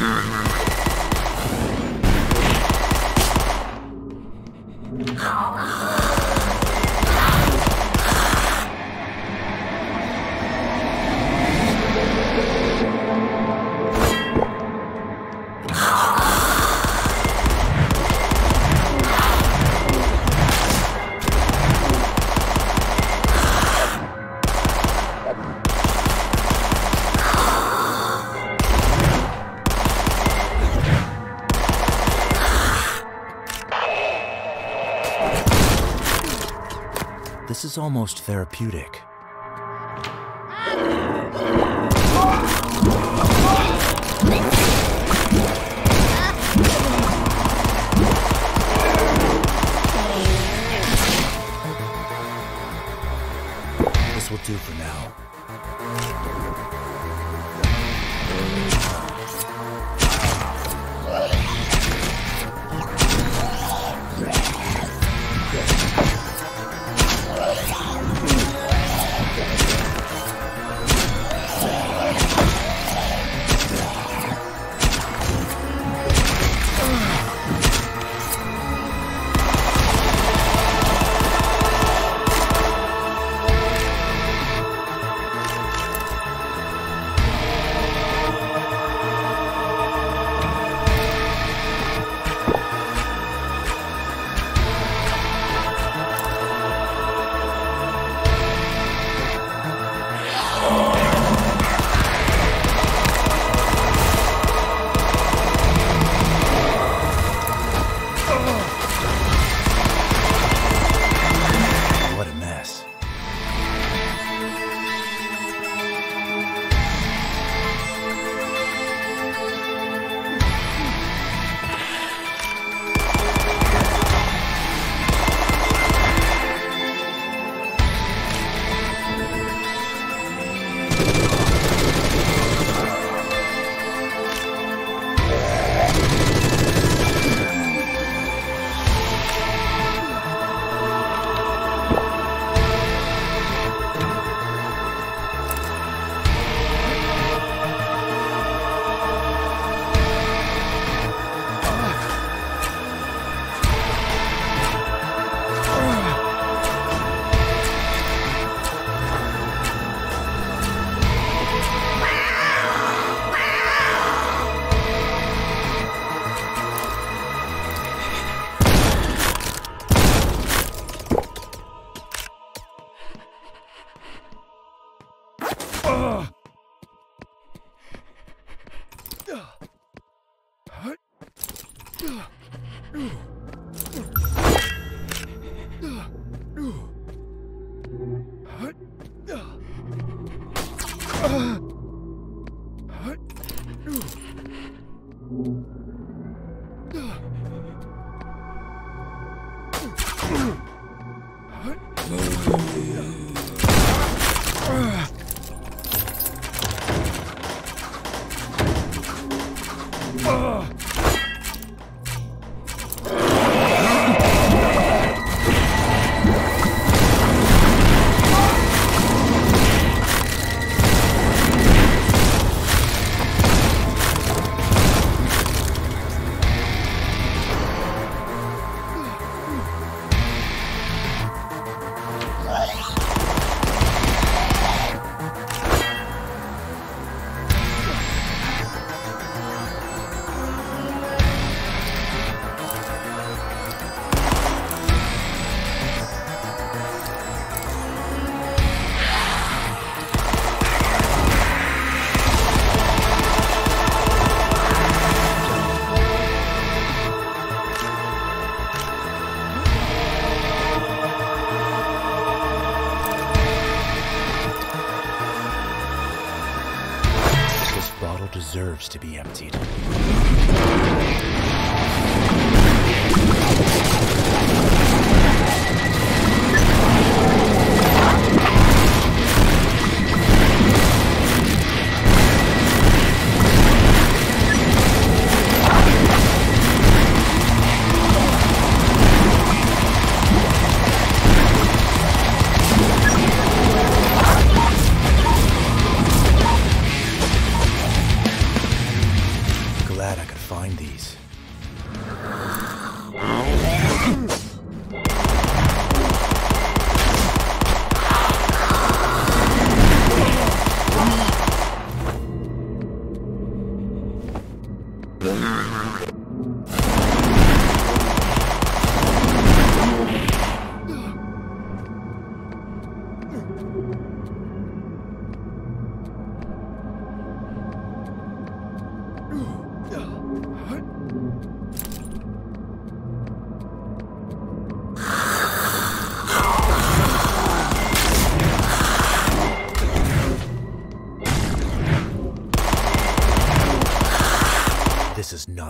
This is almost therapeutic. Ugh!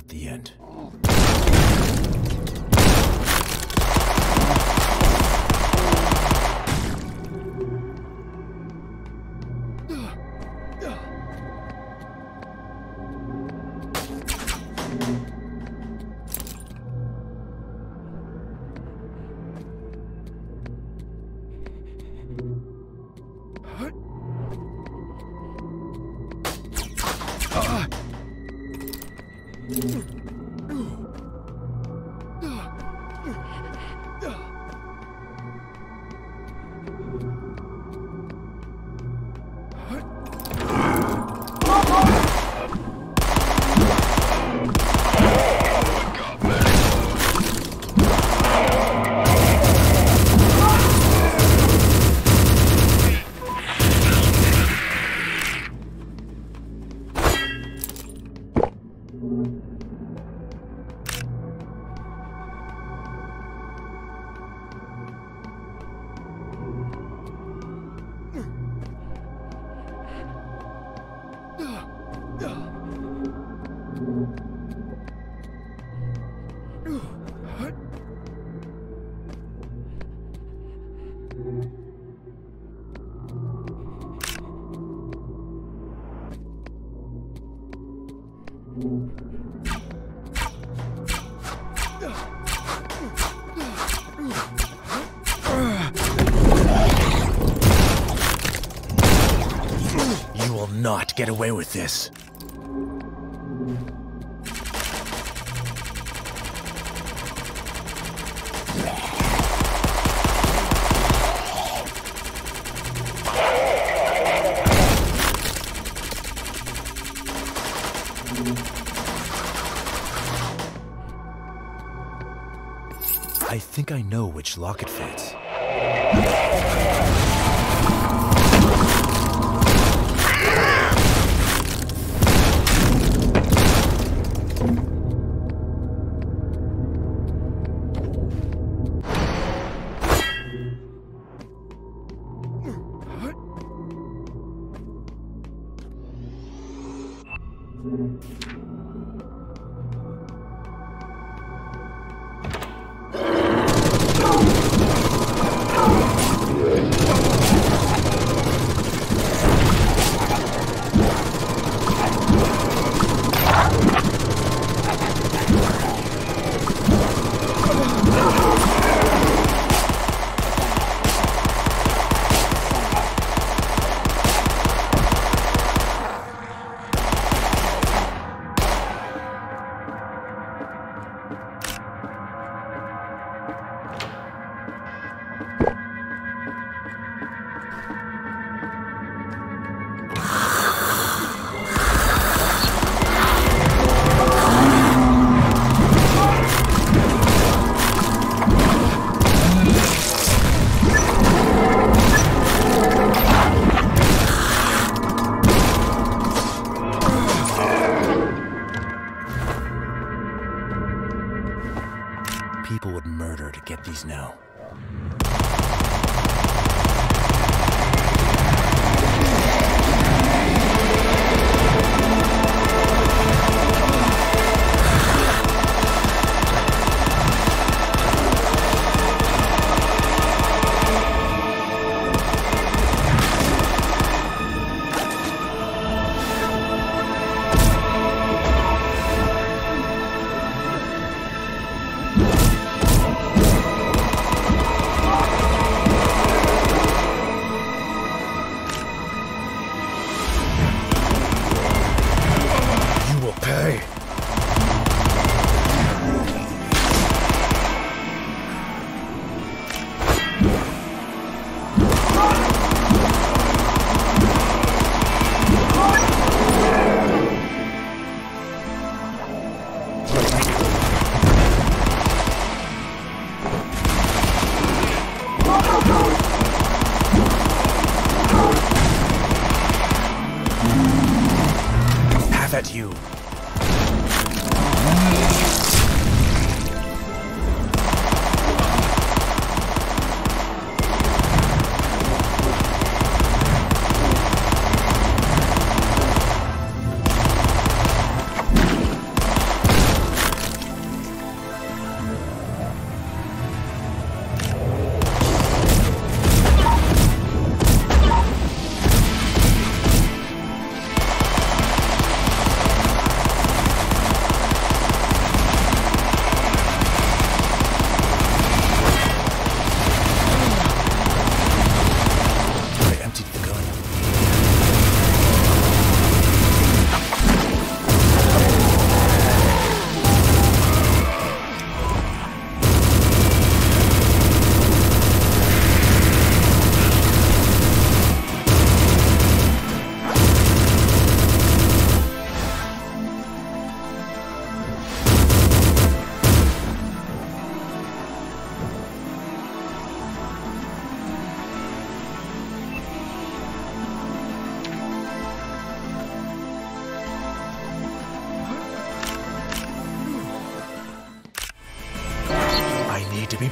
Not the end. Mm-hmm. Get away with this. I think I know which lock it fits. people would murder to get these now.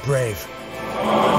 Brave.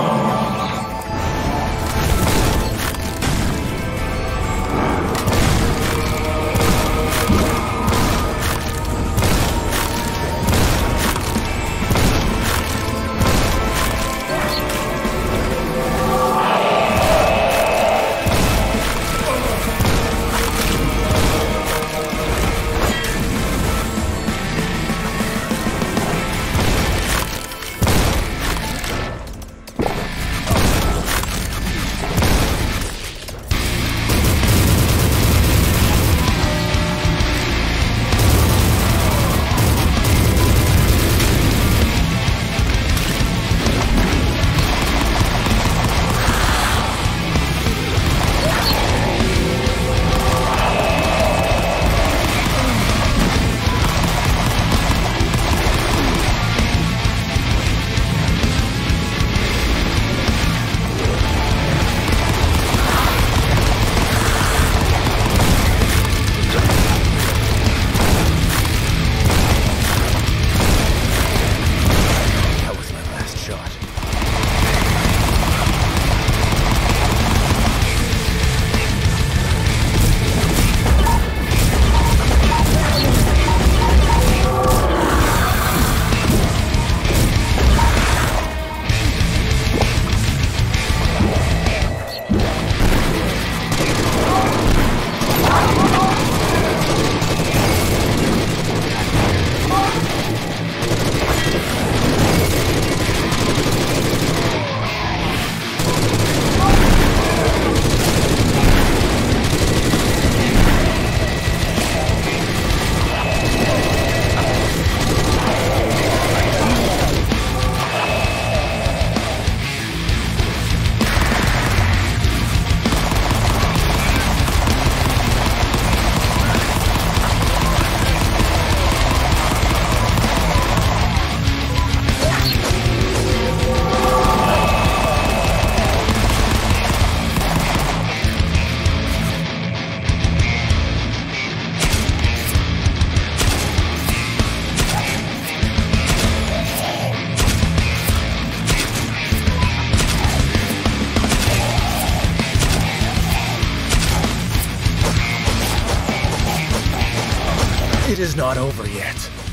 It is not over yet.